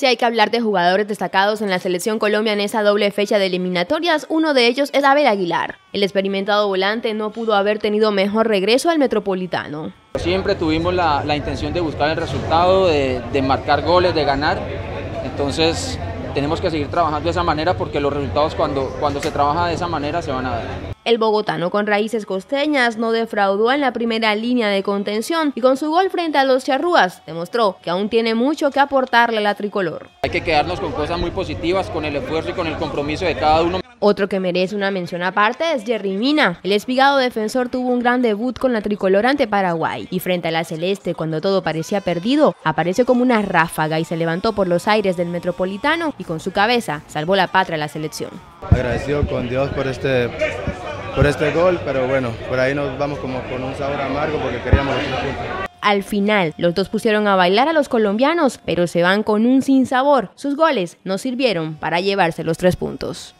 Si hay que hablar de jugadores destacados en la selección Colombia en esa doble fecha de eliminatorias, uno de ellos es Abel Aguilar. El experimentado volante no pudo haber tenido mejor regreso al Metropolitano. Siempre tuvimos la, intención de buscar el resultado, de, marcar goles, de ganar. Entonces tenemos que seguir trabajando de esa manera porque los resultados cuando, cuando se trabaja de esa manera se van a dar. El bogotano con raíces costeñas no defraudó en la primera línea de contención y con su gol frente a los charrúas demostró que aún tiene mucho que aportarle a la tricolor. Hay que quedarnos con cosas muy positivas, con el esfuerzo y con el compromiso de cada uno. Otro que merece una mención aparte es Jerry Mina. El espigado defensor tuvo un gran debut con la tricolor ante Paraguay y frente a la celeste cuando todo parecía perdido, apareció como una ráfaga y se levantó por los aires del metropolitano y con su cabeza salvó la patria a la selección. Agradecido con Dios por este por este gol, pero bueno, por ahí nos vamos como con un sabor amargo porque queríamos los tres puntos. Al final, los dos pusieron a bailar a los colombianos, pero se van con un sinsabor. Sus goles no sirvieron para llevarse los tres puntos.